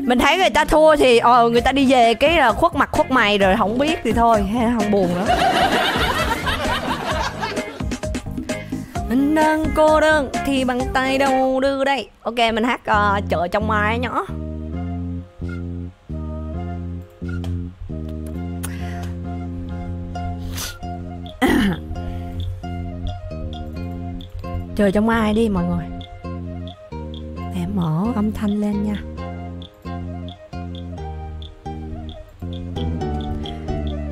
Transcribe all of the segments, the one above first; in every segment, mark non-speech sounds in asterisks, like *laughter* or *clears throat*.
mình thấy người ta thua thì ờ người ta đi về cái là khuất mặt khuất mày rồi không biết thì thôi hay không buồn nữa. Mình đang cô đơn thì bằng tay đâu đưa đây? Ok mình hát uh, chợ trong mai nhỏ *coughs* chờ trong ai đi mọi người mở âm thanh lên nha.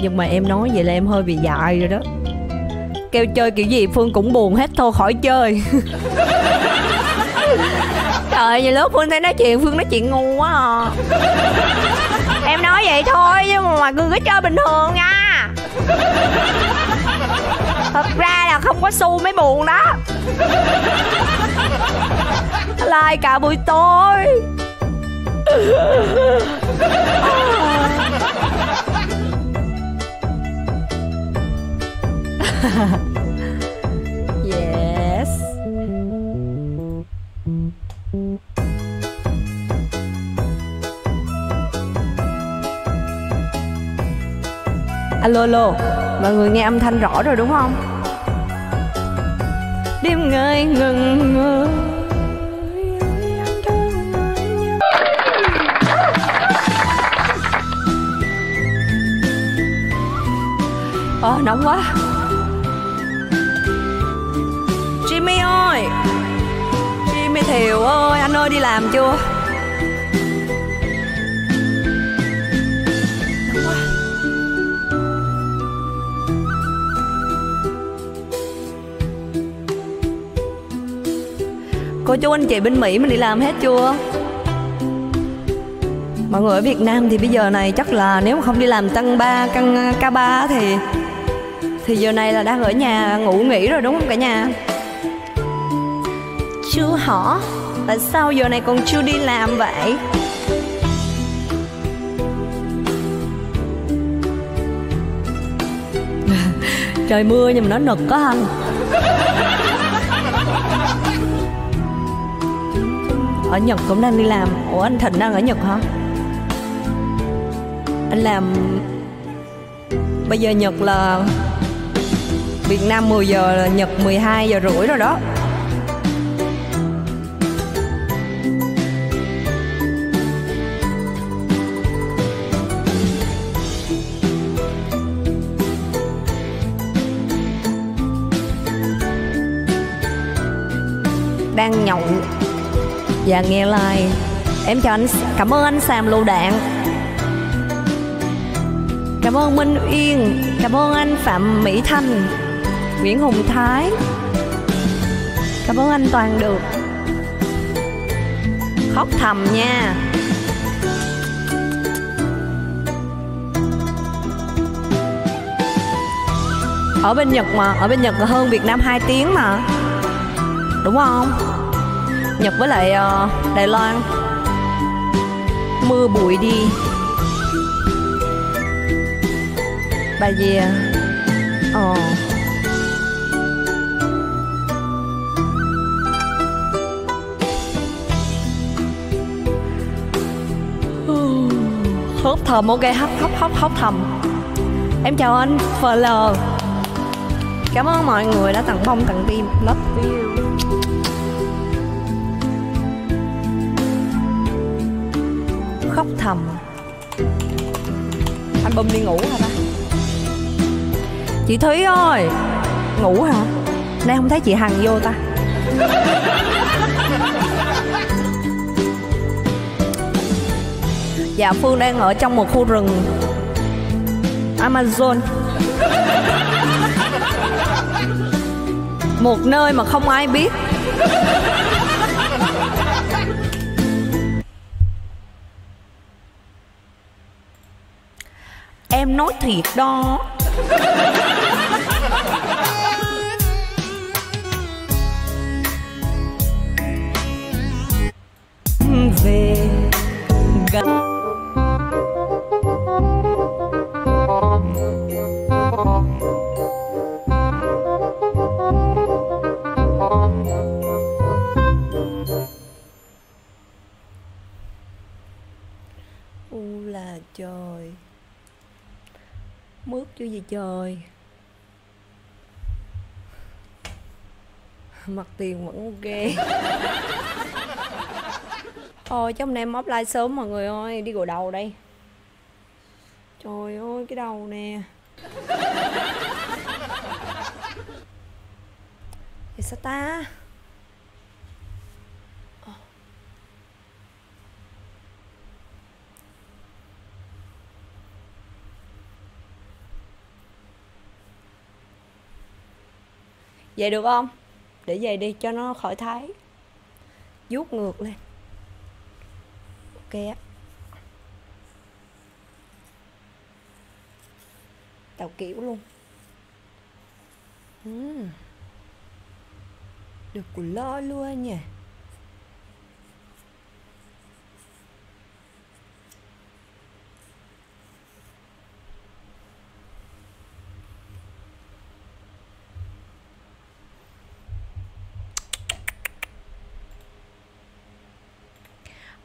Nhưng mà em nói vậy là em hơi bị dại rồi đó. Kêu chơi kiểu gì phương cũng buồn hết, thôi khỏi chơi. *laughs* Trời vậy lúc phương thấy nói chuyện, phương nói chuyện ngu quá à. Em nói vậy thôi, nhưng mà mọi người cứ chơi bình thường nha. Thật ra là không có xu mới buồn đó like cả buổi tối. *laughs* Yes. Alo alo. Mọi người nghe âm thanh rõ rồi đúng không? Đêm ngày ngừng ngơ à, nóng quá. Jimmy ơi. Jimmy Thiều ơi Anh ơi đi làm chưa? Nóng quá. Cô chú anh chị bên Mỹ mình đi làm hết chưa? Mọi người ở Việt Nam thì bây giờ này chắc là nếu mà không đi làm tăng 3, căng K3 thì thì giờ này là đang ở nhà ngủ nghỉ rồi đúng không cả nhà? Chưa hả? Tại sao giờ này còn chưa đi làm vậy? *laughs* Trời mưa nhưng mà nó nực có anh Ở Nhật cũng đang đi làm Ủa anh Thịnh đang ở Nhật hả? Anh làm Bây giờ Nhật là Việt Nam 10 giờ là Nhật 12 giờ rưỡi rồi đó. Đang nhậu. Và nghe like Em chào anh Cảm ơn anh Sàm Lù Đạn. Cảm ơn Minh Uyên. Cảm ơn anh Phạm Mỹ Thanh. Nguyễn Hùng Thái. Cảm ơn anh Toàn Được. Khóc thầm nha. Ở bên Nhật mà Ở bên Nhật là hơn Việt Nam 2 tiếng mà. Đúng không? Nhật với lại uh, Đài Loan. Mưa bụi đi. Bà gì à? Ồ Hốt thầm ok hấp hấp hấp hấp thầm. Em chào anh FL Cảm ơn mọi người đã tặng bông tặng tim. Love you. Khóc thầm. Anh bông đi ngủ hả ta? Chị Thúy ơi. Ngủ hả? Nay không thấy chị Hằng vô ta *laughs* Dạ Phương đang ở trong một khu rừng. Amazon. Một nơi mà không ai biết. Em nói thiệt đó. Trời. Mặt tiền vẫn ok. *laughs* Ôi chứ hôm nay em offline sớm mọi người ơi Đi gội đầu đây. Trời ơi cái đầu nè. Thì sao ta Vậy được không? Để về đi cho nó khỏi thái. Vuốt ngược lên. Ok á. Tàu kiểu luôn. Uhm. Được của lo luôn nha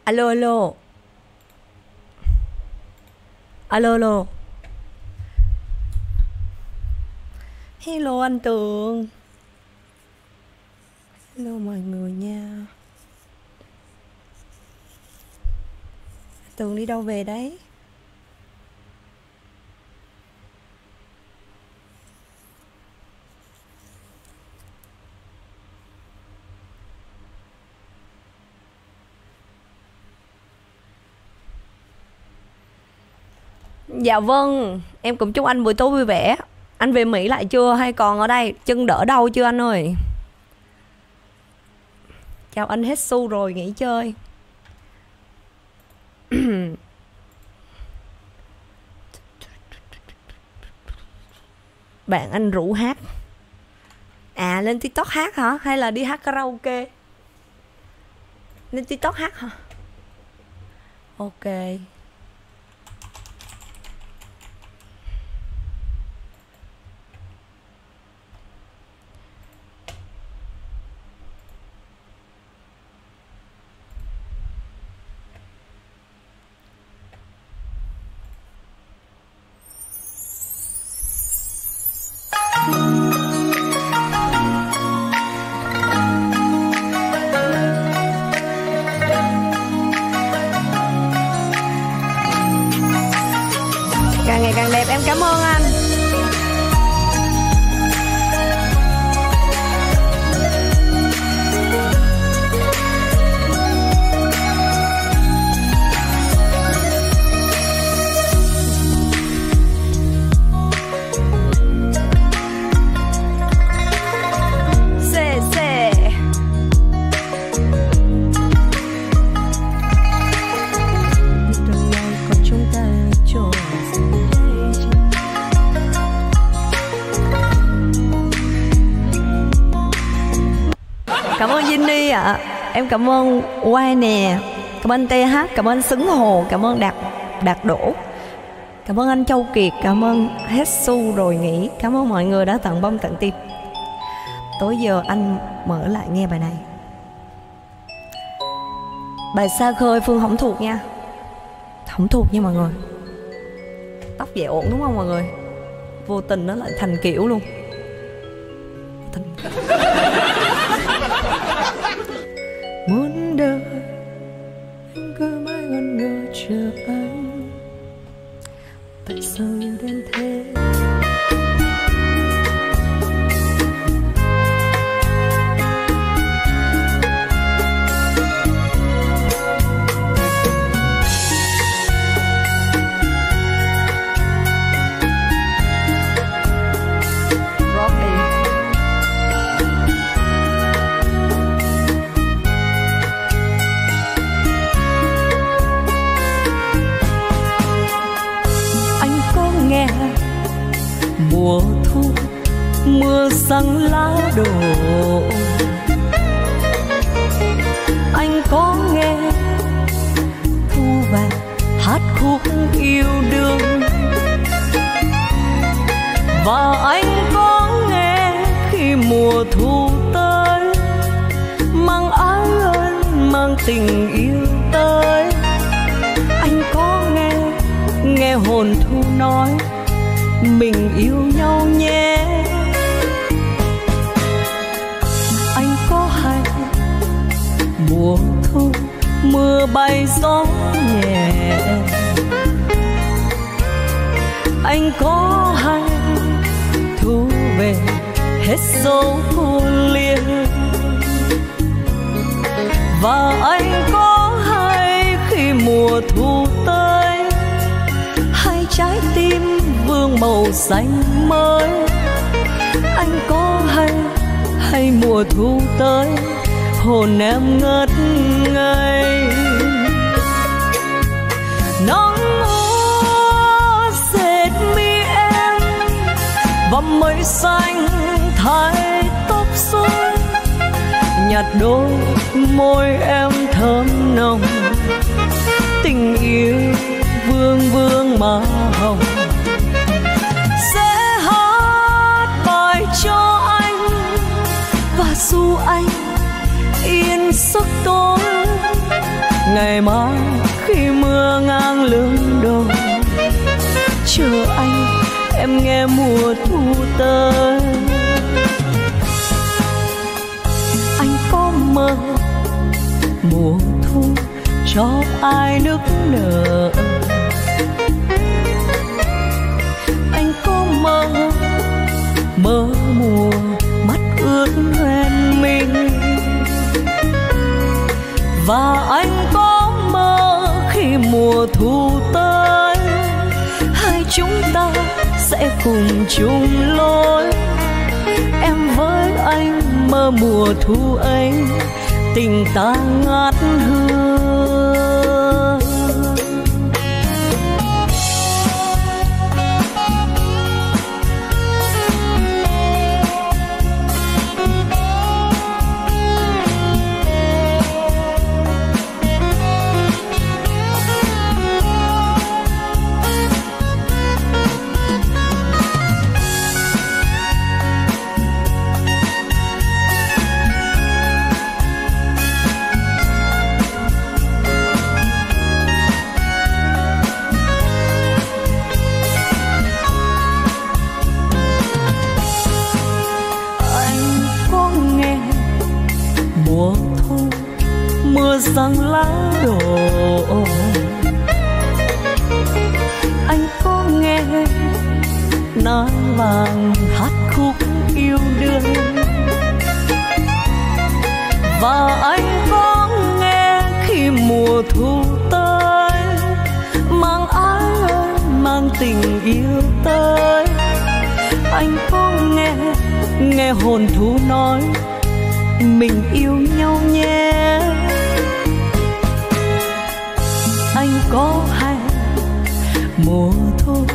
alo alo. Alo alo. Hello, anh tường. Hello, mọi người nha. Tường đi đâu về đấy? Dạ vâng, em cũng chúc anh buổi tối vui vẻ. Anh về Mỹ lại chưa hay còn ở đây? Chân đỡ đau chưa anh ơi? Chào anh hết su rồi, nghỉ chơi. Bạn anh rủ hát. À lên TikTok hát hả? Hay là đi hát karaoke? Lên TikTok hát hả? Ok. Cảm ơn Quai nè. Cảm ơn TH, cảm ơn Xứng Hồ, cảm ơn Đạt Đạt Đỗ. Cảm ơn anh Châu Kiệt, cảm ơn Hết Su rồi nghỉ. Cảm ơn mọi người đã tận bông tận tim. Tối giờ anh mở lại nghe bài này. Bài xa khơi Phương không thuộc nha. Không thuộc nha mọi người. Tóc dễ ổn đúng không mọi người? Vô tình nó lại thành kiểu luôn. Răng lá đổ. Anh có nghe thu vàng hát khúc yêu đương? Và anh có nghe khi mùa thu tới, mang ái ân, mang tình yêu tới? Anh có nghe nghe hồn thu nói, mình yêu nhau nhé. Bay gió nhẹ anh có hay thu về hết dấu cô liêng? và anh có hay khi mùa thu tới, hai trái tim vương màu xanh mới anh có hay hay mùa thu tới, hồn em ngất ngây và mây xanh thay tóc rối nhạt đôi môi em thơm nồng, tình yêu vương vương má hồng. Sẽ hát bài cho anh, và dù anh yên giấc tối, ngày mai khi mưa ngang lưng đầu chờ anh nghe mùa thu tới. Anh có mơ mùa thu cho ai nức nở? Anh có mơ mơ mùa mắt ướt hoen mình? Và anh có mơ khi mùa thu tới, hai chúng ta sẽ cùng chung lối. Em với anh mơ mùa thu ấy tình ta ngát hương hồn thú nói, mình yêu nhau nhé. Anh có hay mùa thu,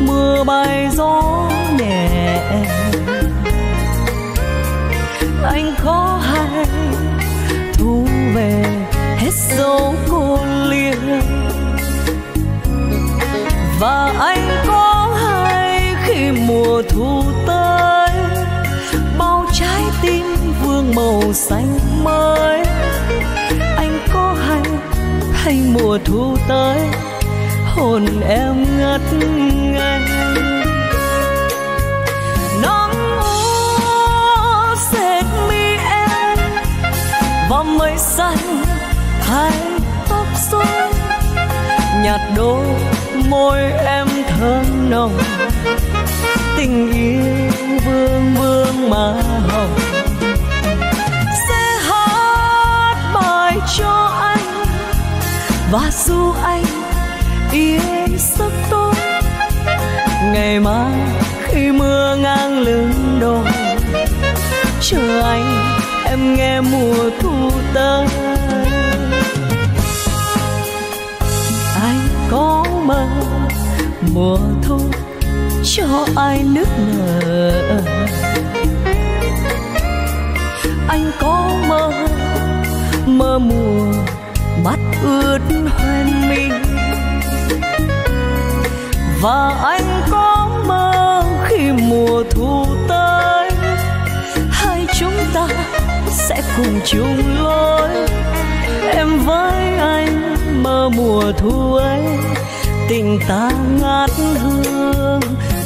mưa bay gió nhẹ? Anh có hay thu về hết dấu cô liêng và anh có hay khi mùa thu màu xanh mới. Anh có hay hay mùa thu tới, hồn em ngất ngây. Nắng úa dệt mi em, và mây xanh thay tóc rối nhạt đôi môi em thơm nồng, tình yêu vương vương mà hồng. Cho anh. Và dù anh yên giấc tôi, ngày mai khi mưa ngang lưng đồi chờ anh em nghe mùa thu tới. Anh có mơ mùa thu cho ai nước nở. Anh có mơ mơ mùa mắt ướt hoen mình. Và anh có mơ khi mùa thu tới, hai chúng ta sẽ cùng chung lối. Em với anh mơ mùa thu ấy, tình ta ngát hương.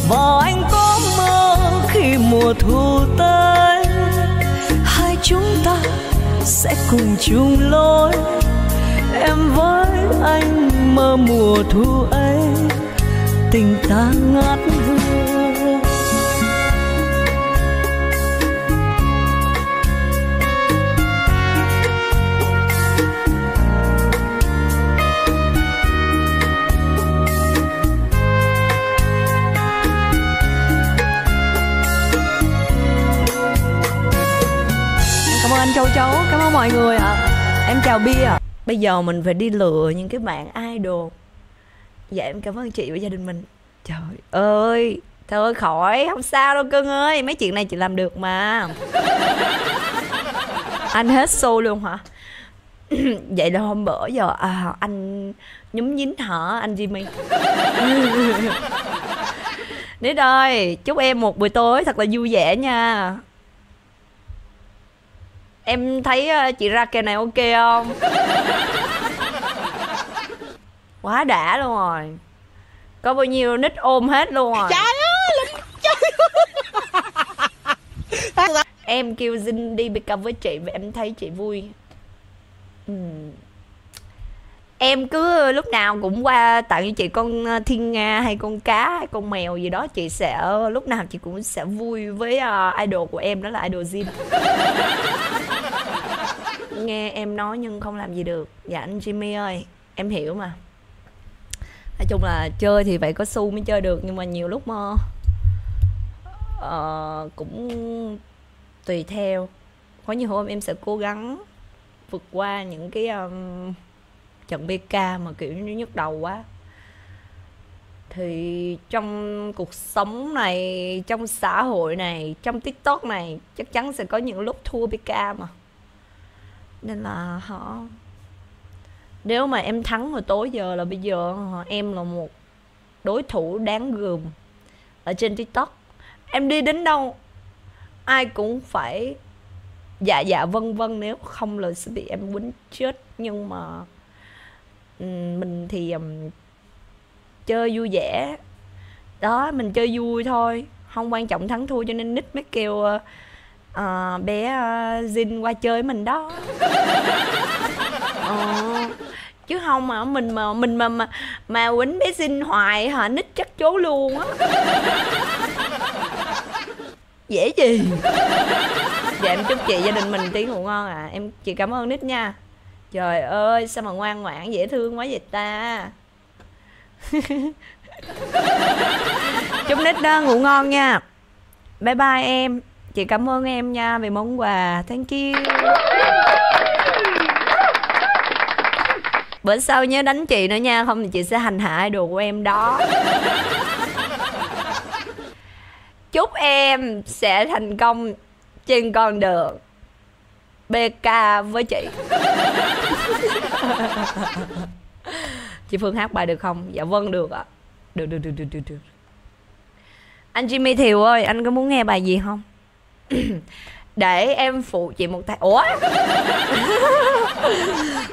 Và anh có mơ khi mùa thu tới, hai chúng ta sẽ cùng chung lối. Em với anh mơ mùa thu ấy, tình ta ngát hương châu chấu. Cảm ơn mọi người ạ. À. em chào bia bây giờ mình phải đi lựa những cái bạn idol. Dạ em cảm ơn chị và gia đình mình. Trời ơi thôi khỏi không sao đâu cưng ơi. Mấy chuyện này chị làm được mà. *laughs* Anh hết xô luôn hả? *clears throat* Vậy là hôm bữa giờ à, anh nhúng nhín hả? Anh Jimmy. *laughs* Nít ơi chúc em một buổi tối thật là vui vẻ nha em thấy ờ, chị ra kèo này ok không? Quá đã luôn rồi. Có bao nhiêu nít ôm hết luôn rồi. Trời ơi em kêu Jin đi up với chị và em thấy chị vui. Ừ. em cứ lúc nào cũng qua tặng cho chị con ờ, thiên nga hay con cá hay con mèo gì đó chị sẽ lúc nào chị cũng sẽ vui với uh, idol của em đó là idol Jin. *laughs* Nghe em nói nhưng không làm gì được. Dạ anh Jimmy ơi em hiểu mà. Nói chung là chơi thì phải có xu mới chơi được nhưng mà nhiều lúc mà uh, cũng tùy theo. Có nhiều hôm em sẽ cố gắng vượt qua những cái um, trận BK mà, kiểu như, nhức đầu quá. Thì trong cuộc sống này, trong xã hội này, trong tiktok này, chắc chắn sẽ có những lúc thua BK mà. Nên là họ, nếu mà em thắng hồi tối giờ là bây giờ em là một đối thủ đáng gờm ở trên tiktok. Em đi đến đâu, ai cũng phải dạ dạ vân vân, nếu không là sẽ bị em quýnh chết. Nhưng mà Ừ, mình thì um, chơi vui vẻ. Đó mình chơi vui thôi không quan trọng thắng thua cho nên nít mới kêu uh, uh, bé uh, Jin qua chơi mình đó. Uh, chứ không mà mình mà mình mà mà mà quýnh bé Jin hoài hả? Nít chắc chố luôn á. Dễ gì dạ em chúc chị gia đình mình tiếng ngủ ngon à. Em chị cảm ơn nít nha trời ơi sao mà ngoan ngoãn dễ thương quá vậy ta? *laughs* Chúc nít đó ngủ ngon nha. Bye bye em. Chị cảm ơn em nha về món quà. Thank you. Bữa sau nhớ đánh chị nữa nha không thì chị sẽ hành hạ đồ của em đó. *laughs* Chúc em sẽ thành công trên con đường BK với chị. *laughs* Chị Phương hát bài được không? Dạ vâng được ạ. Được được được được được được. Anh Jimmy Thiều ơi, anh có muốn nghe bài gì không? *clears throat* Để em phụ chị một tay. Ủa? *laughs*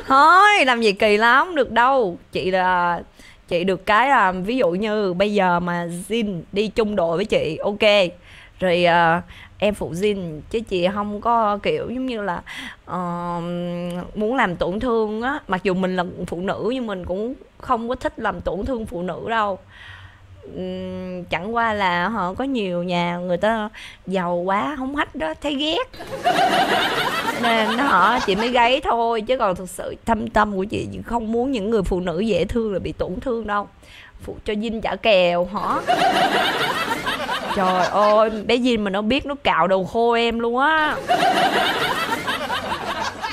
Thôi, làm gì kỳ lắm, được đâu. Chị là, chị được cái là ví dụ như bây giờ mà Jin đi chung đội với chị, ok rồi uh, em phụ Jin chứ chị không có kiểu giống như là uh, muốn làm tổn thương á. Mặc dù mình là phụ nữ nhưng mình cũng không có thích làm tổn thương phụ nữ đâu. Chẳng qua là họ có nhiều nhà người ta giàu quá không hách đó thấy ghét. *laughs* Nên họ chị mới gáy thôi chứ còn thực sự thâm tâm của chị không muốn những người phụ nữ dễ thương là bị tổn thương đâu. Phụ cho dinh chả kèo hả? Trời ơi bé gì mà nó biết, nó cạo đầu khô em luôn á.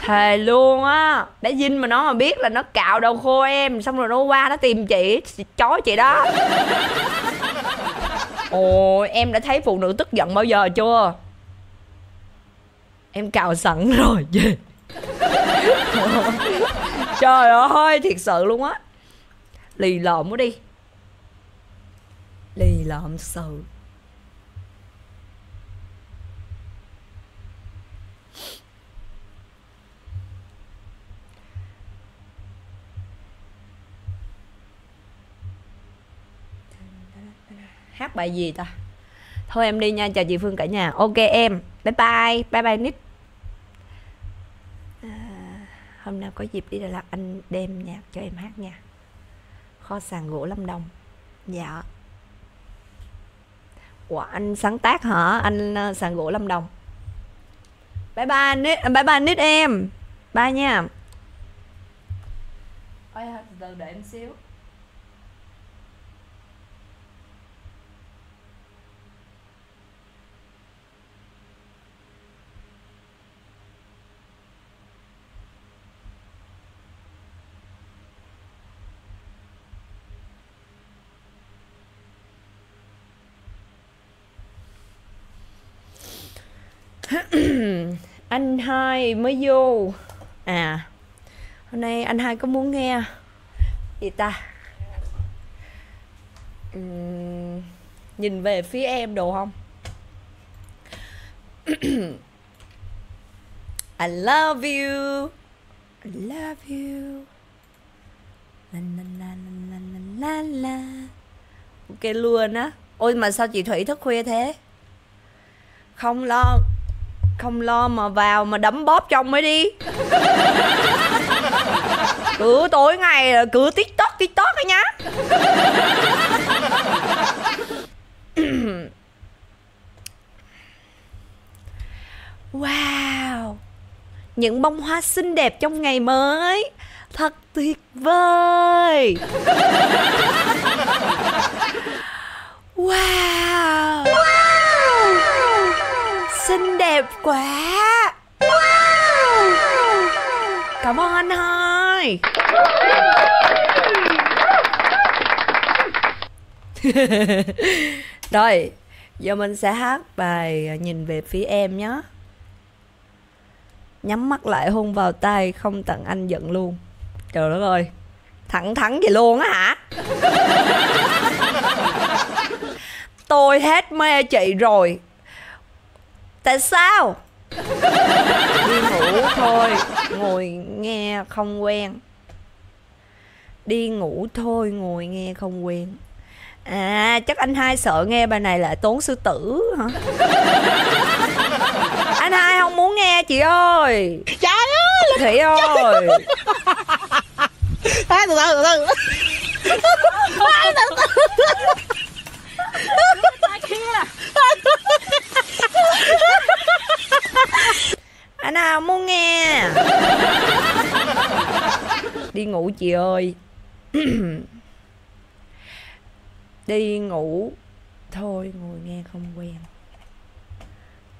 Thề luôn á. Bé dinh mà nó mà biết là nó cạo đầu khô em, xong rồi nó qua nó tìm chị chói chị đó. Ồ em đã thấy phụ nữ tức giận bao giờ chưa? Em cạo sẵn rồi gì trời ơi, thiệt sự luôn á. Lì lợm quá đi. Lì lợm sự. Hát bài gì ta? Thôi em đi nha chào chị phương cả nhà. Ok em bye bye bye bye Nick. à, hôm nào có dịp đi Đà Lạt anh đem nhạc cho em hát nha. Kho sàn gỗ Lâm Đồng. Dạ. Ủa anh sáng tác hả? Anh ờ, sàn gỗ Lâm Đồng. Bye bye nít à, bye bye nít em. Bye nha. Ôi, từ đợi em xíu. *coughs* anh hai mới vô. À hôm nay anh hai có muốn nghe gì ta? Uhm, nhìn về phía em đồ không? *coughs* I love you. I love you. La la la la la la la. Ok luôn á. Ôi mà sao chị thủy thức khuya thế? Không lo không lo mà vào mà đấm bóp trong mới đi. Cứ tối ngày là cứ tiktok tiktok ấy nhá. Wow, những bông hoa xinh đẹp trong ngày mới. Thật tuyệt vời. Wow xinh đẹp quá. Cảm ơn anh hai. *laughs* Rồi, giờ mình sẽ hát bài à, nhìn về phía em nhé nhắm mắt lại hôn vào tay, không tặng anh giận luôn. Trời đất ơi, thẳng thắn vậy luôn á hả? *laughs* Tôi hết mê chị rồi tại sao? Đi ngủ thôi ngồi nghe không quen. Đi ngủ thôi ngồi nghe không quen. À chắc anh hai sợ nghe bài này lại tốn sư tử hả? Anh hai không muốn nghe chị ơi. Trời ơi thủy ơi. Ê, từ từ từ từ Ê, từ từ anh nào muốn nghe? *laughs* Đi ngủ chị ơi. *clears throat* Đi ngủ. Thôi ngồi nghe không quen.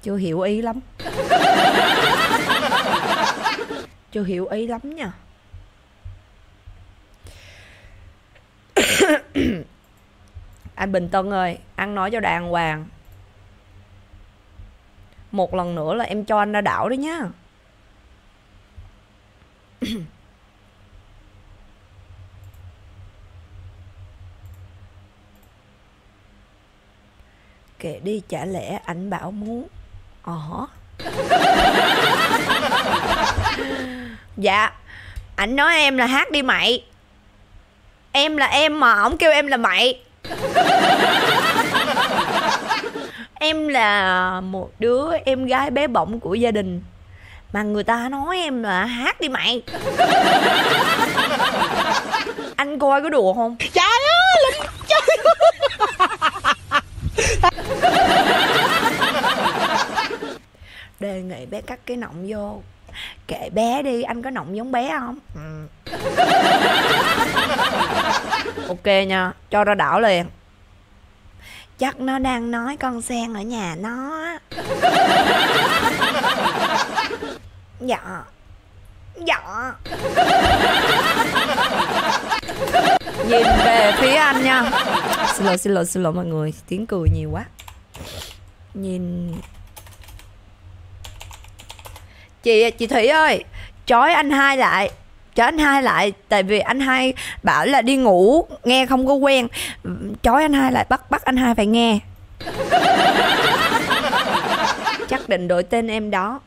Chưa hiểu ý lắm. *laughs* Chưa hiểu ý lắm nha. *clears throat* Anh bình tân ơi, ăn nói cho đàng hoàng một lần nữa là em cho anh ra đảo đấy nhá. *coughs* Kệ đi, chả lẽ ảnh bảo muốn? Ờ. Hả *laughs* dạ ảnh nói em là hát đi mày. Em là em mà, ổng kêu em là mày em là một đứa em gái bé bỏng của gia đình. Mà người ta nói em là hát đi mày. *laughs* Anh coi có đùa không? Trời ơi Linh Trời *laughs* đề nghị bé cắt cái nọng vô. Kệ bé đi anh có nọng giống bé không? Ừ. *laughs* ok nha cho ra đảo liền chắc nó đang nói con sen ở nhà nó *laughs* dạ. Dạ. Nhìn về phía anh nha. Xin lỗi xin lỗi xin lỗi mọi người. Tiếng cười nhiều quá. Nhìn. Chị chị thủy ơi trói anh hai lại cho anh hai lại tại vì anh hai bảo là đi ngủ nghe không có quen. Chói anh hai lại bắt bắt anh hai phải nghe. *laughs* Chắc định đổi tên em đó.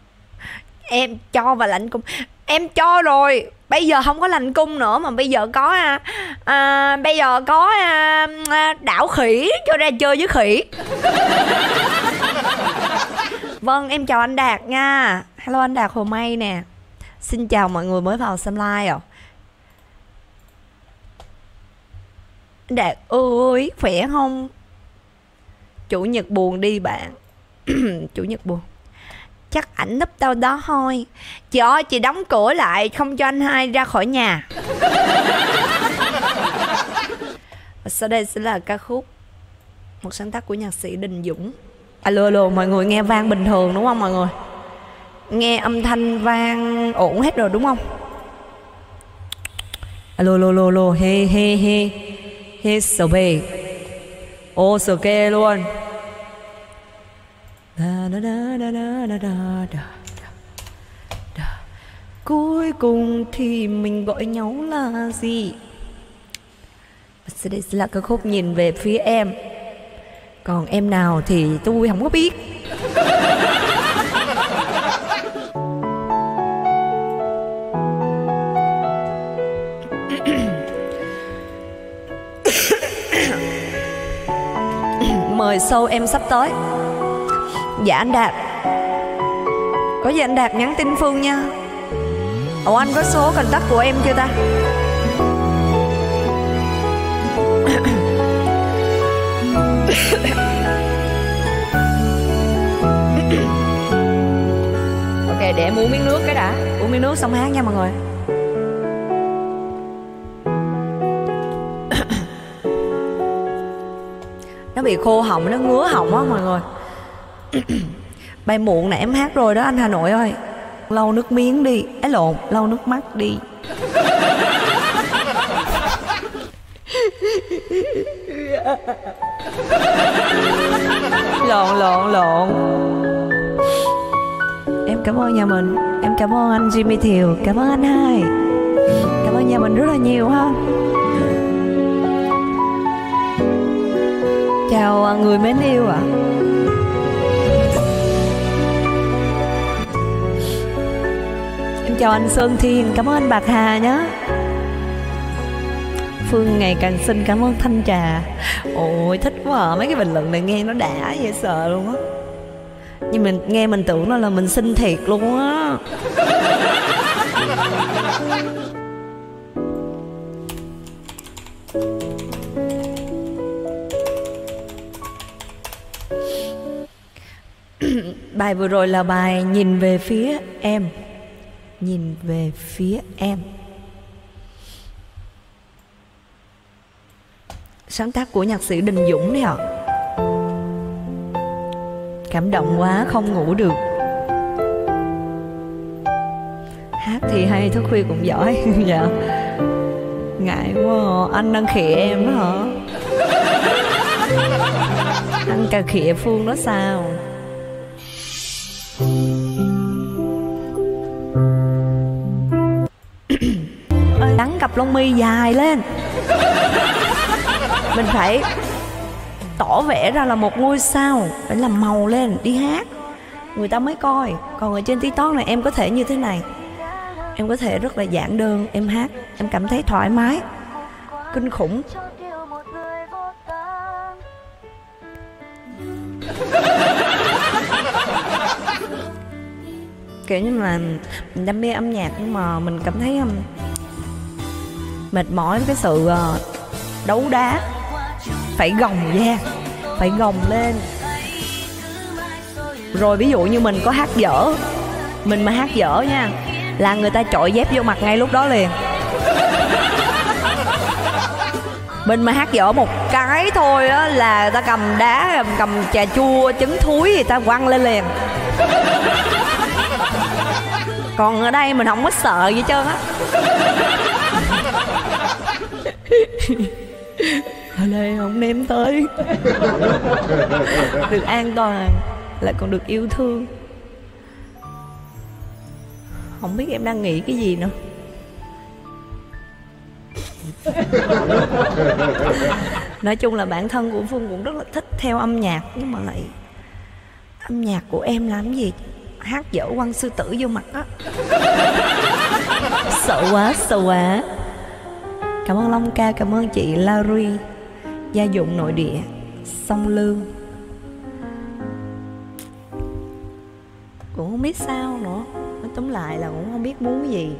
Em cho và lạnh cung. Em cho rồi. Bây giờ không có lành cung nữa mà bây giờ có à, à, bây giờ có à, à, đảo khỉ cho ra chơi với khỉ. *laughs* Vâng em chào anh đạt nha. Hello anh đạt hồ may nè xin chào mọi người, mới vào xem like à đạt ơi, khỏe không? Chủ nhật buồn đi bạn. *clears throat* Chủ nhật buồn. Chắc ảnh núp đâu đó thôi. Chị ơi, chị đóng cửa lại, không cho anh hai ra khỏi nhà. Và sau đây sẽ là ca khúc một sáng tác của nhạc sĩ đình dũng. À, alo alo mọi người nghe vang bình thường đúng không mọi người? Nghe âm thanh vang ổn hết rồi đúng không? Alo alo alo alo he he he he so big ô sờ kê luôn. Da, da, da, da, da, da, da, da. Cuối cùng thì mình gọi nhau là gì? Và đây sẽ là cái khúc nhìn về phía em. Còn em nào thì tôi không có biết. Mời sâu em sắp tới. Dạ anh Đạt. Có gì anh Đạt nhắn tin Phương nha. Ủa anh có số contact của em chưa ta? Ok để em uống miếng nước cái đã. Uống miếng nước xong hát nha mọi người Nó bị khô họng, nó ngứa họng á mọi người. *coughs* Bài muộn nãy em hát rồi đó anh Hà Nội ơi. Lau nước miếng đi. Ấy lộn, lau nước mắt đi. *laughs* Lộn lộn lộn. Em cảm ơn nhà mình. Em cảm ơn anh Jimmy Thiều. Cảm ơn anh hai. Cảm ơn nhà mình rất là nhiều ha Chào à, người mến yêu ạ. Em chào anh Sơn Thiên, Cảm ơn anh Bạc Hà nhé Phương ngày càng xinh, cảm ơn Thanh Trà. Ôi, thích quá à. Mấy cái bình luận này nghe nó đã dễ sợ luôn á. Nhưng mình, nghe mình tưởng nó là mình xinh thiệt luôn á. Bài vừa rồi là bài Nhìn về phía em. Nhìn về phía em. Sáng tác của nhạc sĩ Đình Dũng đấy ạ. Cảm động quá, không ngủ được. Hát thì hay, thức khuya cũng giỏi. *laughs* Dạ. Ngại quá. À. Anh đang khịa em đó hả? Anh cà khịa Phương đó sao? Lông mi dài lên. Mình phải tỏ vẻ ra là một ngôi sao, Phải làm màu lên, đi hát. Người ta mới coi, Còn ở trên TikTok này em có thể như thế này. Em có thể rất là giản đơn, Em hát, Em cảm thấy thoải mái, Kinh khủng. Kiểu như là mình đam mê âm nhạc nhưng mà mình cảm thấy um, mệt mỏi với cái sự uh, đấu đá. Phải gồng da phải gồng lên. Rồi ví dụ như mình có hát dở mình mà hát dở nha là người ta chọi dép vô mặt ngay lúc đó liền. Mình mà hát dở một cái thôi á là ta cầm đá cầm trà chua trứng thúi thì ta quăng lên liền. Còn ở đây mình không có sợ gì trơn á ở đây không ném tới. Được an toàn, lại còn được yêu thương. Không biết em đang nghĩ cái gì nữa. Nói chung là bản thân của phương cũng rất là thích theo âm nhạc, nhưng mà lại âm nhạc của em làm gì? Hát dở quăng sư tử vô mặt á. Sợ quá sợ quá cảm ơn long ca, cảm ơn chị larry. Gia dụng nội địa sông lương. Cũng không biết sao nữa. Nói tóm lại là cũng không biết muốn cái gì.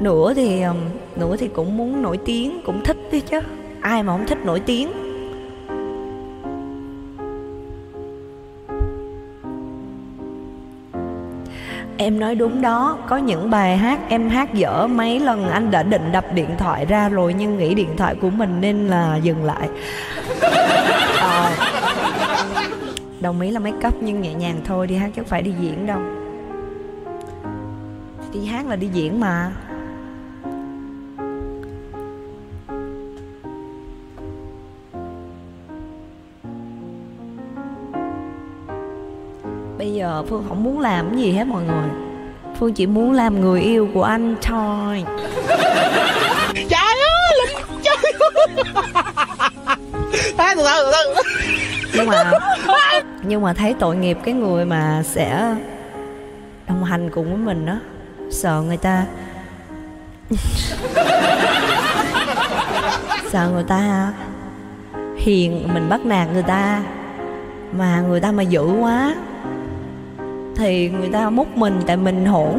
Nữa thì nữa thì cũng muốn nổi tiếng, cũng thích đi chứ. Ai mà không thích nổi tiếng? Em nói đúng đó, có những bài hát em hát dở mấy lần anh đã định đập điện thoại ra rồi nhưng nghĩ điện thoại của mình nên là dừng lại. À, *laughs* đồng ý là make up nhưng nhẹ nhàng thôi, đi hát chứ phải đi diễn đâu. Đi hát là đi diễn mà. Giờ phương không muốn làm cái gì hết mọi người. Phương chỉ muốn làm người yêu của anh thôi. Trời ơi trời ơi. *laughs* Từ từ từ nhưng mà nhưng mà thấy tội nghiệp cái người mà sẽ đồng hành cùng với mình đó sợ người ta *laughs* sợ người ta hiền mình bắt nạt người ta. Mà người ta mà dữ quá thì người ta múc mình tại mình hổ.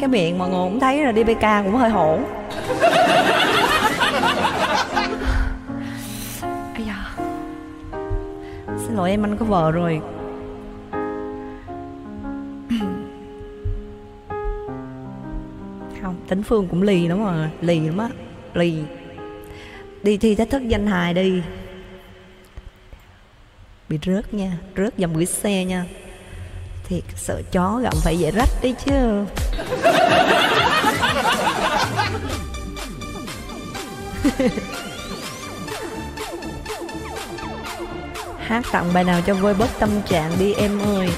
Cái miệng mọi người cũng thấy là DBK cũng hơi hổ. Ây da. xin lỗi em, anh có vợ rồi. Không, tính phương cũng lì lắm mà lì lắm á, lì. Đi thi thách thức danh hài đi bị rớt nha, rớt vào mũi xe nha. Thiệt, sợ chó gặm phải dễ rách đấy chứ. *laughs* Hát tặng bài nào cho vơi bớt tâm trạng đi em ơi.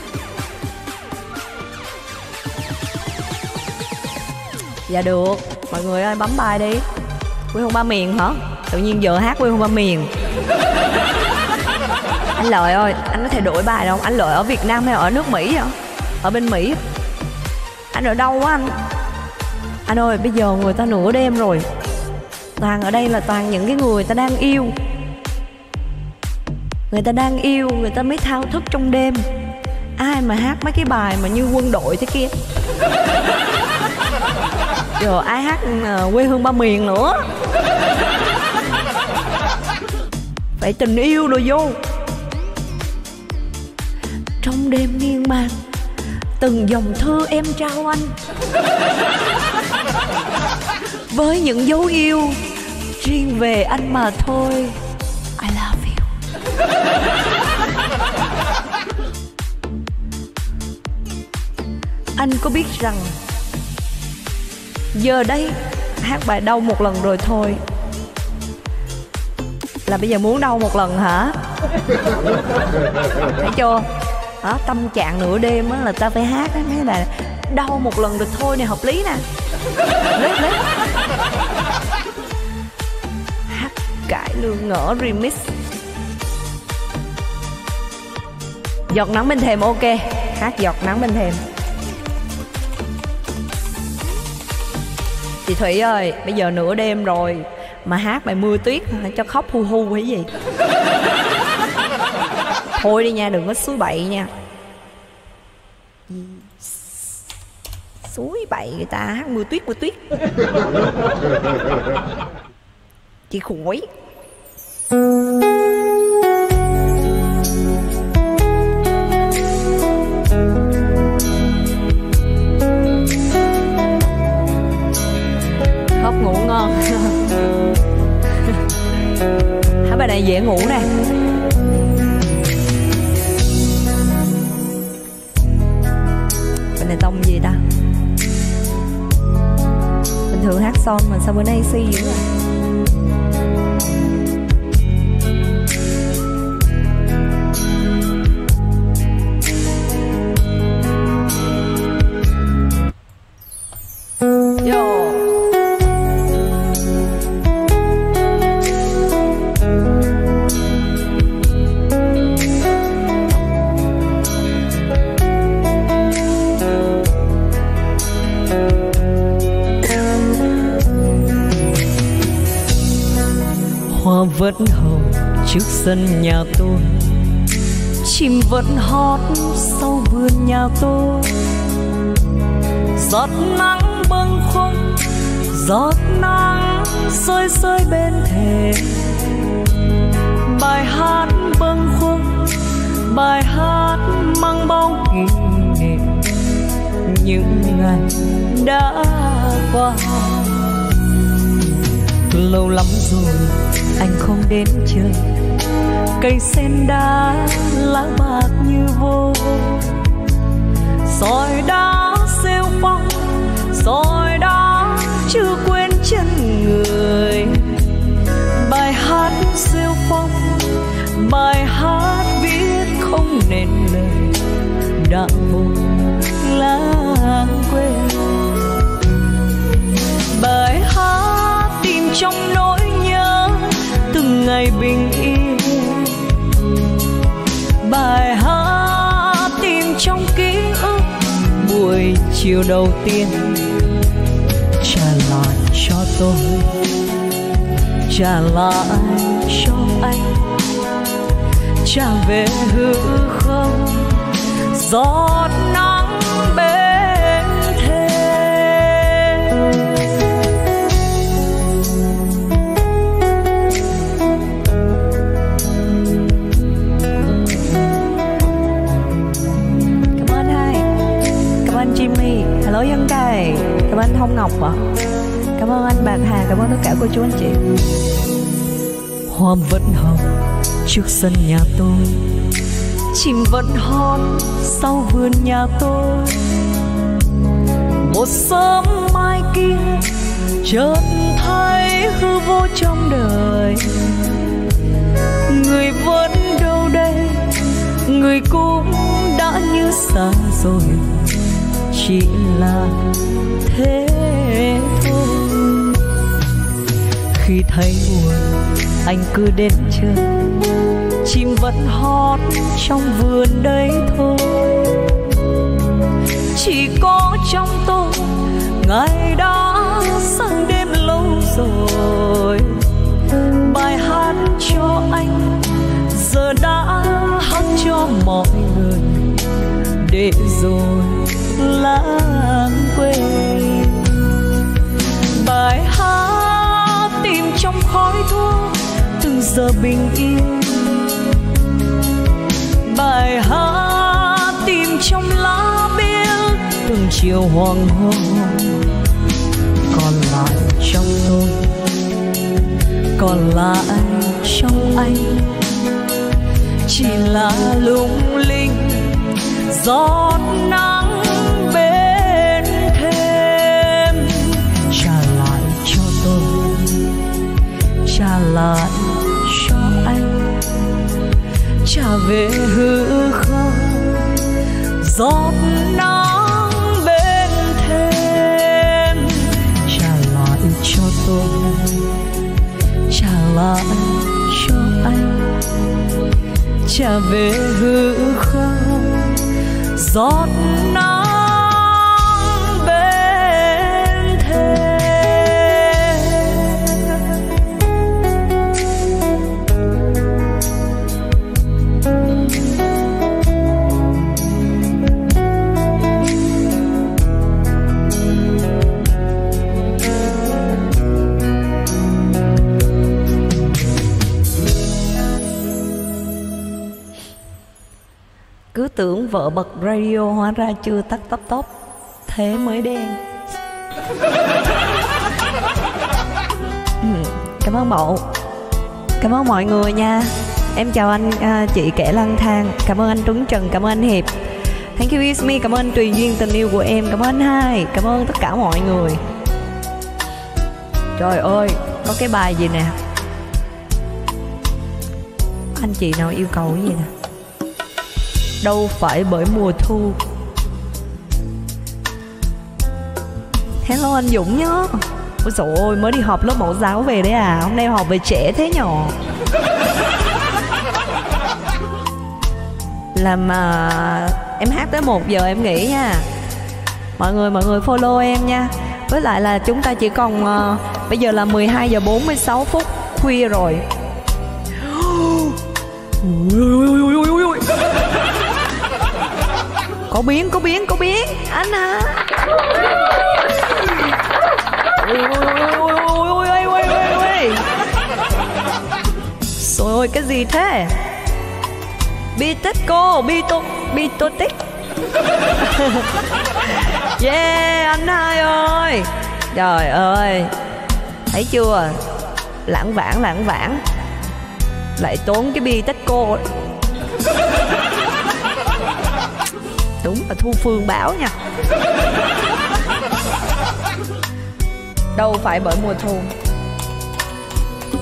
Dạ được, mọi người ơi, bấm bài đi. Quê hương ba miền hả? Tự nhiên giờ hát quê hương ba miền anh lợi ơi, anh có thể đổi bài không? Anh lợi ở việt nam hay ở nước mỹ vậy? Ở bên mỹ. Anh ở đâu quá anh? Anh ơi, bây giờ người ta nửa đêm rồi. Toàn ở đây là toàn những cái người ta đang yêu. Người ta đang yêu, người ta mới thao thức trong đêm. Ai mà hát mấy cái bài mà như quân đội thế kia? Rồi ai hát ờ, quê hương ba miền nữa? Phải tình yêu rồi vô trong đêm miên man từng dòng thư em trao anh. Với những dấu yêu riêng về anh mà thôi, I love you. Anh có biết rằng giờ đây hát bài đau một lần rồi thôi. Là bây giờ muốn đau một lần hả? Thấy chưa? Đó, tâm trạng nửa đêm á là ta phải hát á mấy là đau một lần được thôi này hợp lý nè. Lấy lấy hát cải lương ngỡ remix. Giọt nắng bên thềm ok. Hát giọt nắng bên thềm. Chị thủy ơi bây giờ nửa đêm rồi mà hát bài mưa tuyết cho khóc hu hu hay gì? Thôi đi nha, đừng có suối bậy nha. Suối bậy người ta, hát mưa tuyết mưa tuyết. Chị khủi. Khóc ngủ ngon. *laughs* Hả bài này dễ ngủ nè. Này tông gì ta? Bình thường hát son mà sao bữa nay si dữ vậy? Vẫn hầu trước sân nhà tôi. Chim vẫn hót sau vườn nhà tôi. Giọt nắng bâng khuâng, giọt nắng rơi rơi bên thềm. Bài hát bâng khuâng, bài hát mang bao kỷ niệm. Những ngày đã qua lâu lắm rồi. Anh không đến chơi. Cây sen đá, lá bạc như vô sỏi đá siêu phong, sỏi đá chưa quên chân người. Bài hát siêu phong, bài hát viết không nên lời. Đã vội điều chiều đầu tiên. Trả lại cho tôi. Trả lại cho anh. Trả về hư không. Giọt nắng cảm ơn Thông Ngọc ạ. Cảm ơn anh Bạc Hà cảm ơn tất cả cô chú anh chị. Hoa vẫn hồng trước sân nhà tôi. Chim vẫn hót sau vườn nhà tôi. Một sớm mai kia chợt thấy hư vô trong đời. Người vẫn đâu đây người cũng đã như xa rồi chỉ là thế thôi. Khi thấy buồn, anh cứ đến chơi chim vẫn hót trong vườn đấy thôi. Chỉ có trong tôi, ngày đã sang đêm lâu rồi. Bài hát cho anh, giờ đã hát cho mọi người. Để rồi giờ bình yên. Bài hát tìm trong lá biếc, từng chiều hoàng hôn còn lại trong tôi, còn lại trong anh. Chỉ là lung linh, giọt nắng bên thêm. Trả lại cho tôi, trả lại trả về hư không? Giọt nắng bên thêm, trả lại cho tôi. Trả lại cho anh. Trả về hư không? Giọt nắng tưởng vợ bật radio hóa ra chưa tắt tóc tóc. Thế mới đen. Ừ, *laughs* cảm ơn bộ cảm ơn mọi người nha. Em chào anh à, chị kẻ lang thang. Cảm ơn anh tuấn trần cảm ơn anh hiệp. Thank you is me. Cảm ơn tùy duyên tình yêu của em. Cảm ơn anh hai. Cảm ơn tất cả mọi người. Trời ơi có cái bài gì nè? Anh chị nào yêu cầu cái gì nè? Đâu phải bởi mùa thu. Hello anh dũng nhá. Ôi dồi ôi mới đi họp lớp mẫu giáo về đấy à? Hôm nay họp về trễ thế nhỏ làm mà em hát tới 1 giờ em nghỉ nha mọi người mọi người follow em nha. Với lại là chúng ta chỉ còn ờ, bây giờ là 12 giờ 46 phút khuya rồi. *gasps* có biến có biến có biến. Anh hả? Ui ui ui ui ui ui ui ui Trời ơi, cái gì thế? Bi tích cô Bi tô Bi tô tích Yeah, anh hai ơi. Trời ơi. Thấy chưa? Lãng vãng lãng vãng. Lại tốn cái bi tích cô Đúng là Thu Phương bảo nha. Đâu phải bởi mùa thu.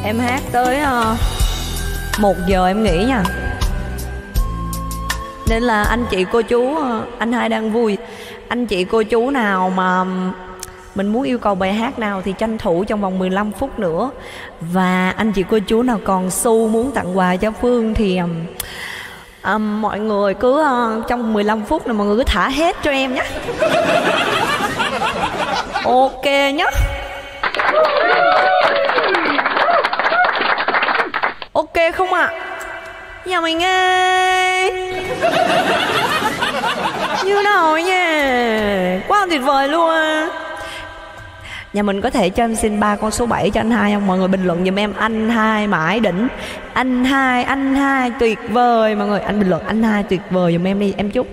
Em hát tới uh, một giờ em nghỉ nha. Nên là anh chị cô chú ờ, Anh hai đang vui. Anh chị cô chú nào mà mình muốn yêu cầu bài hát nào thì tranh thủ trong vòng 15 phút nữa. Và anh chị cô chú nào còn xu muốn tặng quà cho Phương thì à, mọi người cứ uh, trong 15 phút này mọi người cứ thả hết cho em nhé ok nhé ok không ạ? À? nhà mình nghe, như nào nha quá tuyệt vời luôn. Nhà mình có thể cho em xin ba con số 7 cho anh hai không? Mọi người bình luận giùm em. Anh hai mãi đỉnh. Anh hai, anh hai tuyệt vời. Mọi người, anh bình luận. Anh hai tuyệt vời. Giùm em đi, em chúc.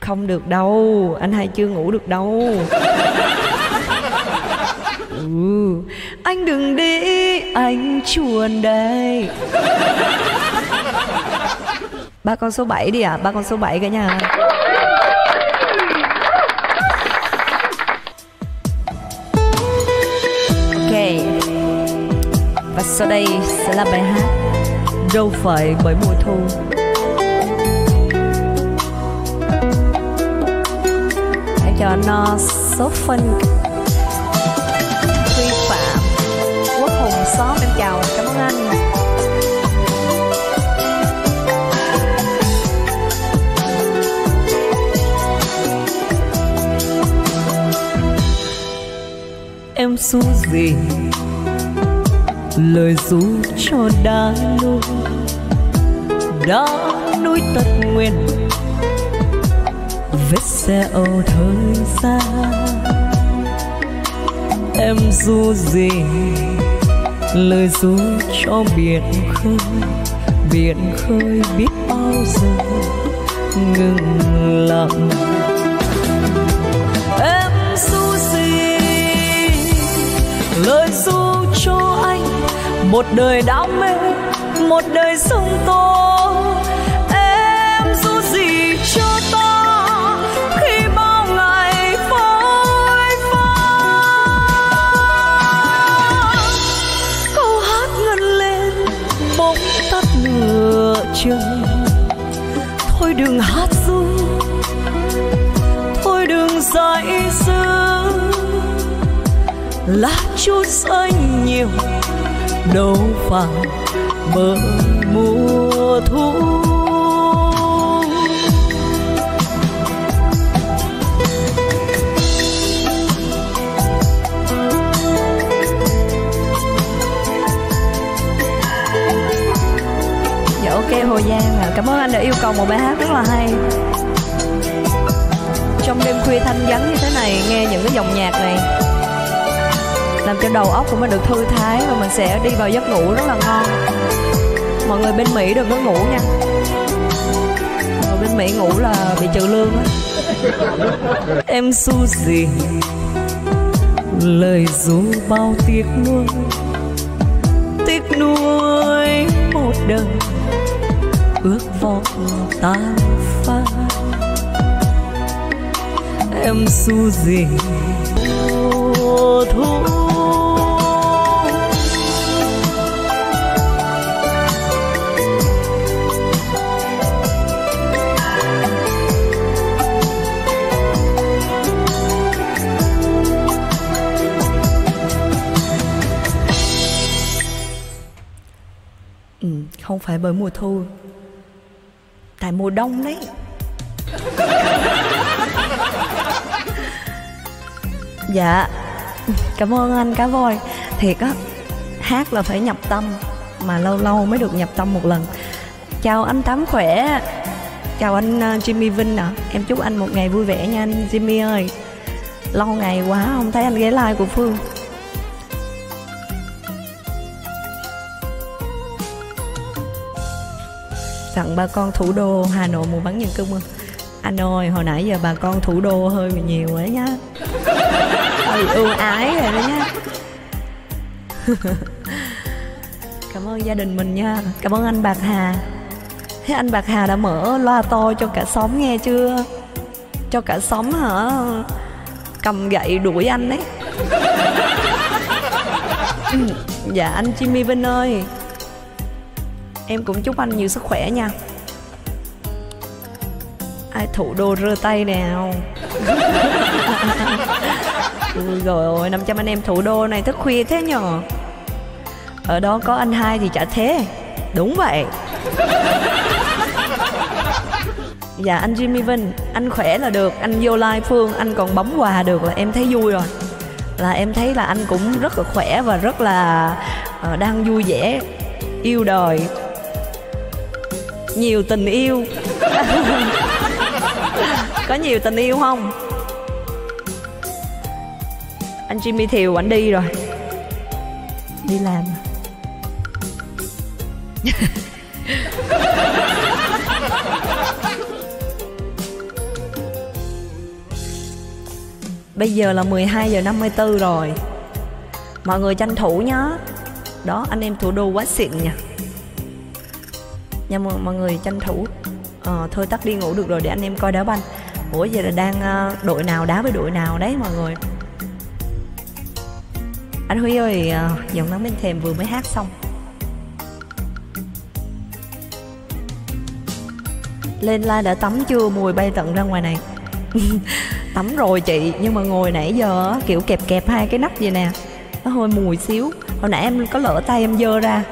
Không được đâu, anh hai chưa ngủ được đâu. Ừ, Anh đừng đi, anh chuồn đây. Ba con số 7 đi ạ, à? ba con số 7 cả nhà. Sau đây sẽ là bài hát Đâu phải bởi mùa thu. Hãy cho nó số phân Quy Phạm, Quốc Hùng Xóm em chào, cảm ơn anh. Em xuống gì lời ru cho đá núi đá núi tật nguyện vết xe âu thời gian. Em ru gì, lời ru cho biển khơi. Biển khơi biết bao giờ ngừng lặng. Một đời đam mê một đời sông tô. Em dù gì cho ta, khi bao ngày phôi pha câu hát ngân lên, bỗng tắt nửa trời thôi đừng hát ru, thôi đừng dại dư. Lá chút xanh nhiều đâu phải bờ mùa thu. Dạ ok, hồ giang à cảm ơn anh đã yêu cầu một bài hát rất là hay. Trong đêm khuya thanh vắng như thế này, nghe những cái dòng nhạc này làm cho đầu óc của mình được thư thái và mình sẽ đi vào giấc ngủ rất là ngon. Mọi người bên mỹ đừng có ngủ nha. Người bên mỹ ngủ là bị trừ lương á. *laughs* Em su gì? Lời ru bao tiếc nuối. Tiếc nuối một đời. Ước vọng tan phai. Em su gì? Thu không phải bởi mùa thu. Tại mùa đông đấy. *laughs* Dạ. Cảm ơn anh cá voi. Thiệt á, hát là phải nhập tâm, mà lâu lâu mới được nhập tâm một lần. Chào anh tám khỏe. Chào anh ờ, Jimmy Vinh ạ. À. em chúc anh một ngày vui vẻ nha anh Jimmy ơi. Lâu ngày quá, không thấy anh ghé like của Phương. Tặng bà con thủ đô Hà Nội mùa bán nhân cơn không anh ơi, hồi nãy giờ bà con thủ đô hơi bị nhiều rồi nhá hơi ưu ái rồi đó nhá *laughs* cảm ơn gia đình mình nha. Cảm ơn anh bạc hà. Thế anh bạc hà đã mở loa to cho cả xóm nghe chưa? Cho cả xóm hả? Cầm gậy đuổi anh đấy. *laughs* Ừ, dạ anh Jimmy Vinh ơi em cũng chúc anh nhiều sức khỏe nha. Ai thủ đô rơ tay nào. *laughs* Ui rồi ôi 500 anh em thủ đô này thức khuya thế nhờ. Ở đó có anh hai thì chả thế. Đúng vậy. *laughs* Dạ anh Jimmy Vinh Anh khỏe là được Anh vô like Phương Anh còn bấm quà được là em thấy vui rồi. Là em thấy là anh cũng rất là khỏe Và rất là uh, đang vui vẻ Yêu đời nhiều tình yêu. Có nhiều tình yêu không? Anh Jimmy Thiều, anh đi rồi. Đi làm. Bây giờ là 12 giờ 54 rồi. Mọi người tranh thủ nhá. Đó, anh em thủ đô quá xịn nha. Nha mọi, mọi người tranh thủ uh, thôi tắt đi ngủ được rồi để anh em coi đá banh. Ủa giờ là đang uh, đội nào đá với đội nào đấy mọi người? Anh Huy ơi uh, Giọng nắng bên thềm vừa mới hát xong. Lên la đã tắm chưa? Mùi bay tận ra ngoài này. *laughs* Tắm rồi chị nhưng mà ngồi nãy giờ kiểu kẹp kẹp hai cái nắp vậy nè. Nó hơi mùi xíu. Hồi nãy em có lỡ tay em dơ ra.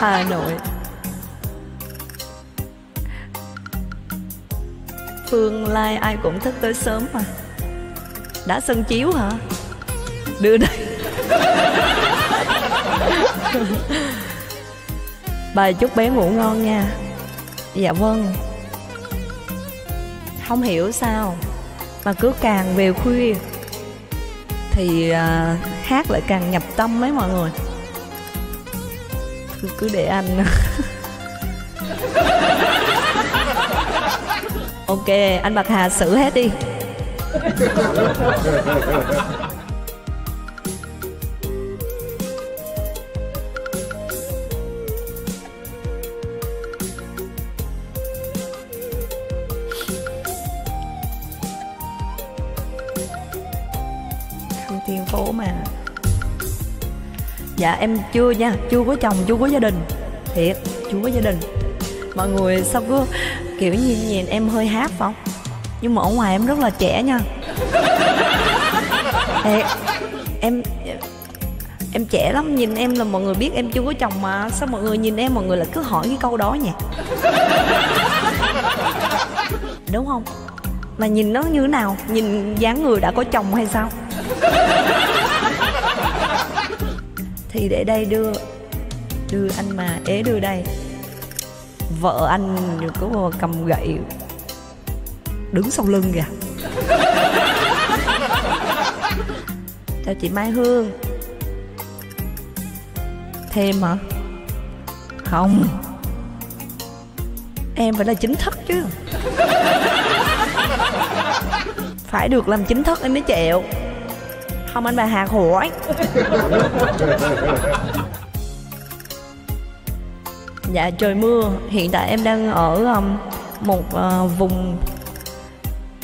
Hà nội. Phương lai ai cũng thức tới sớm mà. Đã sân chiếu hả? Đưa đây. Bà chúc bé ngủ ngon nha. Dạ vâng. Không hiểu sao Mà cứ càng về khuya Thì uh, hát lại càng nhập tâm mấy mọi người. Cứ, cứ để anh *laughs* Ok anh Bạc Hà xử hết đi. Dạ em chưa nha, chưa có chồng, chưa có gia đình. Thiệt, chưa có gia đình. Mọi người sao cứ, kiểu như nhìn em hơi hát phải không? Nhưng mà ở ngoài em rất là trẻ nha. Thiệt em em trẻ lắm, nhìn em là mọi người biết em chưa có chồng mà. Sao mọi người nhìn em, mọi người là cứ hỏi cái câu đó nhỉ? Đúng không? Mà nhìn nó như thế nào? Nhìn dáng người đã có chồng hay sao? Thì để đây đưa đưa anh mà ế đưa đây. Vợ anh có cầm gậy đứng sau lưng kìa. *laughs* Chào chị mai hương. Thêm hả? Không. Em phải là chính thức chứ. *laughs* Phải được làm chính thức em mới chịu không anh bà hạt hỏi *laughs* dạ trời mưa. Hiện tại em đang ở um, một uh, vùng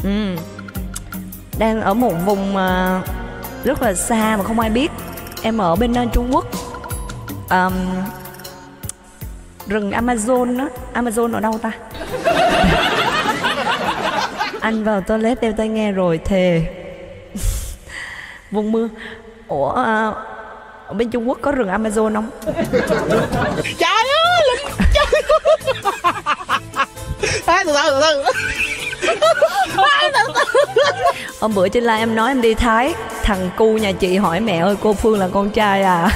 um, đang ở một vùng uh, rất là xa mà không ai biết. Em ở bên uh, trung quốc. Um, rừng amazon đó amazon ở đâu ta? *laughs* Anh vào toilet đeo tai nghe rồi thề vùng mưa. Ủa à, ở bên trung quốc có rừng amazon không? Trời ơi lịch trời. Ơi từ từ từ. Hôm bữa trên live em nói em đi thái thằng cu nhà chị hỏi mẹ ơi cô phương là con trai à?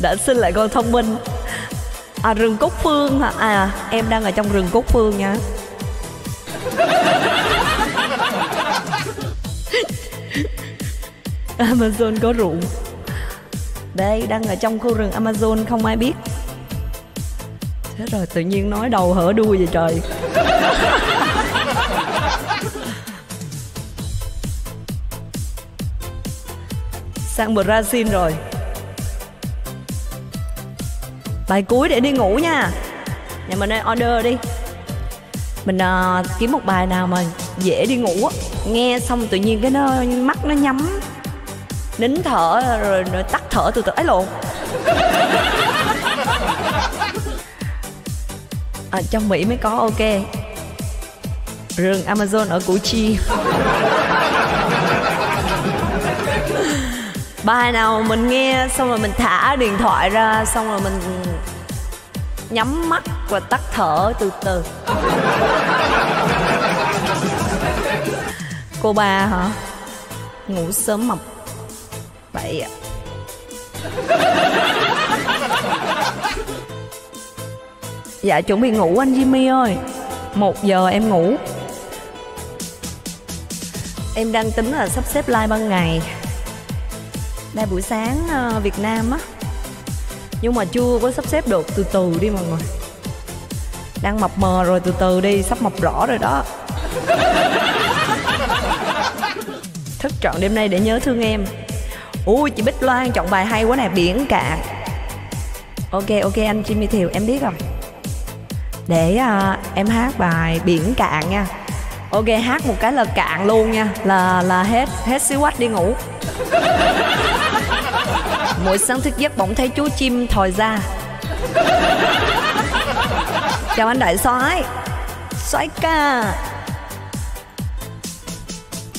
Đã xin lại con thông minh à rừng cúc phương hả? À em đang ở trong rừng cúc phương nha. *laughs* Amazon có ruộng. Đây, đang ở trong khu rừng Amazon, không ai biết. Thế rồi tự nhiên nói đầu hở đuôi vậy trời. *laughs* Sang Brazil rồi. Bài cuối để đi ngủ nha. Nhà mình ơi order đi. Mình uh, kiếm một bài nào mà dễ đi ngủ á. Nghe xong tự nhiên cái nó mắt nó nhắm. Nín thở rồi, rồi tắt thở từ từ. Ấy lộn. À, trong mỹ mới có ok. Rừng amazon ở củ chi. Bài nào mình nghe, xong rồi mình thả điện thoại ra, xong rồi mình nhắm mắt và tắt thở từ từ. Cô ba hả? Ngủ sớm mập. Vậy ạ. Dạ chuẩn bị ngủ anh Jimmy ơi. Một giờ em ngủ. Em đang tính là sắp xếp like ban ngày đây buổi sáng ờ, Việt Nam á. Nhưng mà chưa có sắp xếp được từ từ đi mọi người. Đang mập mờ rồi từ từ đi sắp mập rõ rồi đó. Thức trọn đêm nay để nhớ thương em. Ui chị bích loan chọn bài hay quá nè biển cạn. Ok ok anh jimmy thiều em biết rồi. Để uh, em hát bài biển cạn nha. Ok hát một cái là cạn luôn nha là là hết hết xíu quách đi ngủ mỗi sáng thức giấc bỗng thấy chú chim thòi ra. Chào anh đại soái. Soái ca.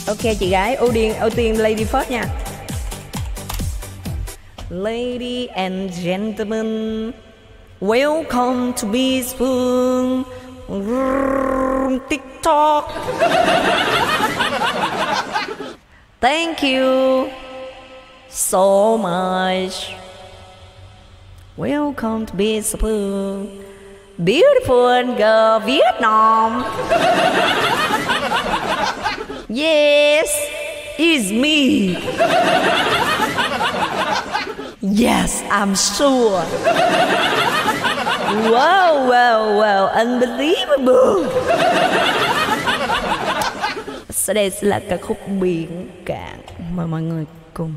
Ok chị gái ưu tiên ưu tiên lady first nha. Lady and gentlemen, welcome to Beespoon. TikTok. Thank you so much. Welcome to beautiful, Beautiful girl, Vietnam. *laughs* yes, it's me. Yes, I'm sure. Wow, wow, wow, unbelievable. Sau đây sẽ là ca khúc biển cạn Mời mọi người cùng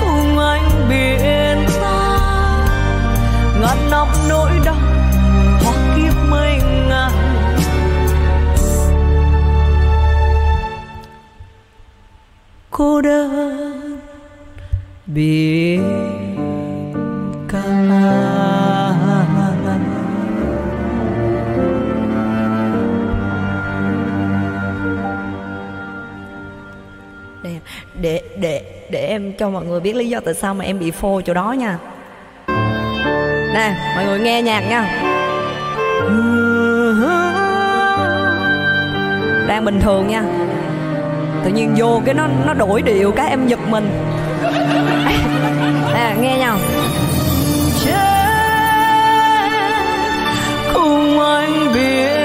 Cùng anh biển ta Ngàn năm nỗi đau Hoặc kiếp mây ngàn. Cô đơn, biển cả. Để để để em cho mọi người biết lý do tại sao mà em bị phô chỗ đó nha. Nè, mọi người nghe nhạc nha. Đang bình thường nha. Tự nhiên vô cái nó nó đổi điệu cái em giật mình. Nè, nghe nhau. Cùng anh biết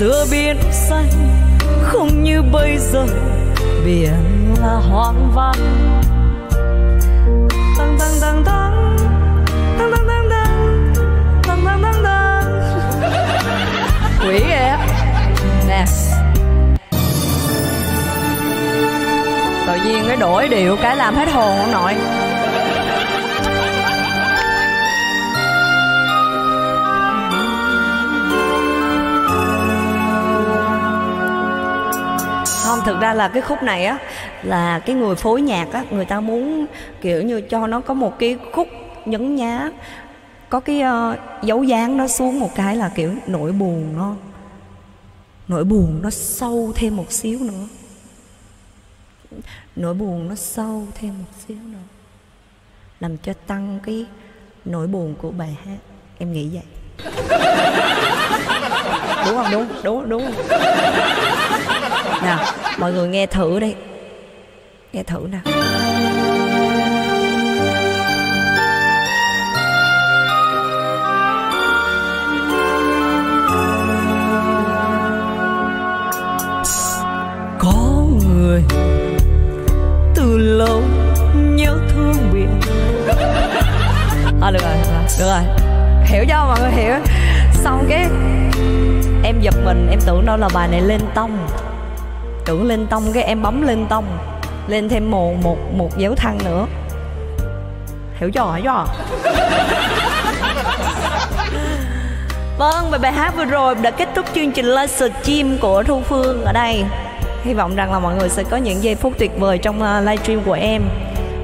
xưa biển xanh, không như bây giờ. Biển là hoang vắng. Tăng tăng tăng tăng tăng tăng tăng tăng tăng tăng tăng tăng *laughs* quỷ ghê nè. Tự nhiên cái đổi điệu cái làm hết hồn ông nội. Vâng, thực ra là cái khúc này á là cái người phối nhạc á người ta muốn kiểu như cho nó có một cái khúc nhấn nhá có cái uh, dấu dáng nó xuống một cái là kiểu nỗi buồn nó nỗi buồn nó sâu thêm một xíu nữa. Nỗi buồn nó sâu thêm một xíu nữa làm cho tăng cái nỗi buồn của bài hát. Em nghĩ vậy. *laughs* Đúng không? Đúng đúng đúng. không nào mọi người nghe thử đi. Nghe thử nào. Có người từ lâu nhớ thương biển à được rồi được rồi hiểu cho mọi người hiểu? Xong cái em giật mình em tưởng đâu là bài này lên tông tưởng lên tông cái em bấm lên tông lên thêm một một một dấu thăng nữa. Hiểu chưa hiểu chưa? Vâng, và bài hát vừa rồi đã kết thúc chương trình livestream của Thu Phương ở đây. Hy vọng rằng là mọi người sẽ có những giây phút tuyệt vời trong ờ, uh, livestream của em.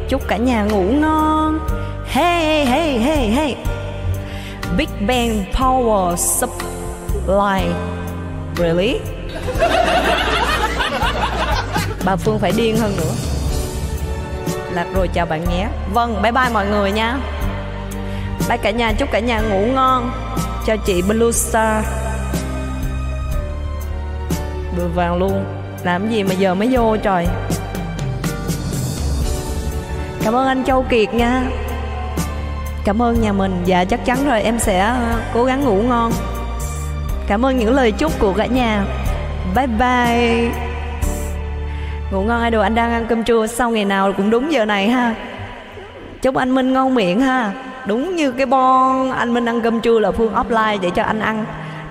Chúc cả nhà ngủ ngon. Hey, hey, hey, hey. Big Bang Power Supply. Really? Bà Phương phải điên hơn nữa. Lạc rồi chào bạn nhé. Vâng, bye bye mọi người nha. Bye cả nhà, chúc cả nhà ngủ ngon. Chào chị Blue Star. Vừa vàng luôn. Làm gì mà giờ mới vô trời. Cảm ơn anh Châu Kiệt nha. Cảm ơn nhà mình. Dạ chắc chắn rồi em sẽ ờ, cố gắng ngủ ngon. Cảm ơn những lời chúc của cả nhà. Bye bye. Ngủ ngon, idol, anh đang ăn cơm trưa Sau ngày nào cũng đúng giờ này ha? Chúc anh Minh ngon miệng ha. Đúng như cái bon anh Minh ăn cơm trưa là Phương offline để cho anh ăn.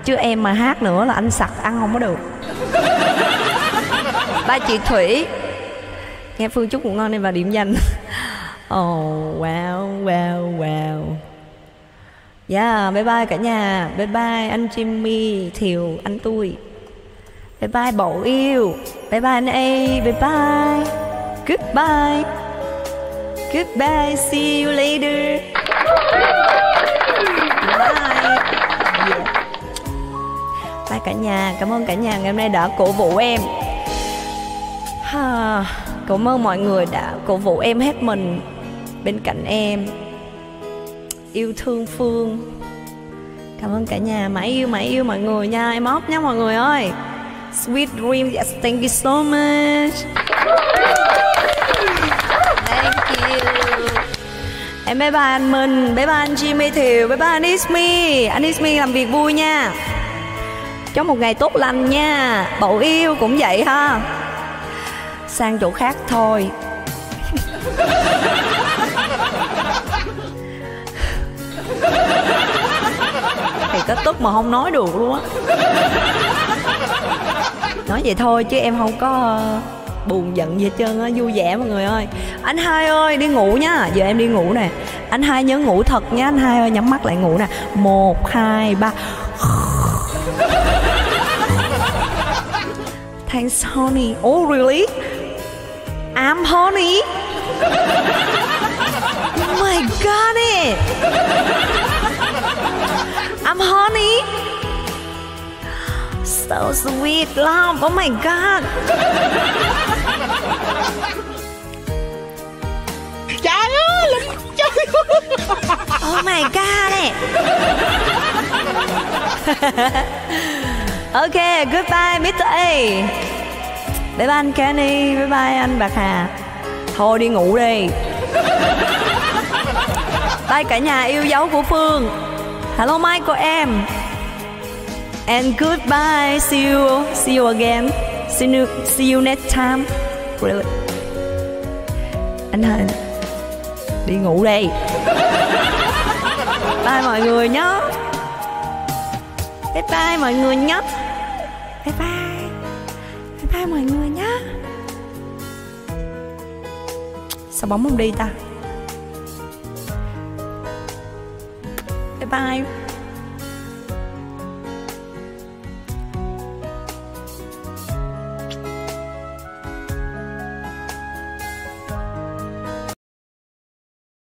Chứ em mà hát nữa là anh sặc, ăn không có được. Ba chị Thủy. Nghe Phương chúc ngủ ngon nên vào điểm danh. *laughs* Oh wow wow wow. Yeah, bye bye cả nhà. Bye bye, anh Jimmy Thiều, anh tôi Bye bye bộ yêu. Bye bye anh ấy, Bye bye. Goodbye. Goodbye See you later. Bye. Bye cả nhà. Cảm ơn cả nhà ngày hôm nay đã cổ vũ em. Ha, Cảm ơn mọi người đã cổ vũ em hết mình Bên cạnh em. Yêu thương Phương. Cảm ơn cả nhà. Mãi yêu mãi yêu mọi người nha. Em ốp nha mọi người ơi. Sweet dream. Yes, thank you so much. Thank you. Em bye bye anh Minh Bye bye anh Jimmy Thiều Bye bye anh Ismi. Anh Ismi làm việc vui nha. Cho một ngày tốt lành nha. Bậu yêu cũng vậy ha. Sang chỗ khác thôi. Thì kết tức mà không nói được luôn á. Nói vậy thôi chứ em không có ờ, buồn giận gì hết trơn á. Vui vẻ mọi người ơi. Anh hai ơi, đi ngủ nhá giờ em đi ngủ nè. Anh hai nhớ ngủ thật nhá anh hai ơi, nhắm mắt lại ngủ nè. Một, hai, ba. *laughs* Thanks, honey. Oh really? I'm honey. Oh my god it I'm honey so sweet love oh my god Trời ơi lụm trời Oh my god it. *laughs* ok, goodbye Mr. A. Bye bye anh Kenny, bye bye anh Bạc Hà. Thôi đi ngủ đi. Bye cả nhà yêu dấu của Phương. Hello Michael em. And goodbye, see you, see you again. See you, see you next time. Really. Anh Hình đi ngủ đi bye mọi người nhé. Bye bye mọi người nhé. Bye bye. Bye bye mọi người nhé. Sao bóng không đi ta? Bye bye.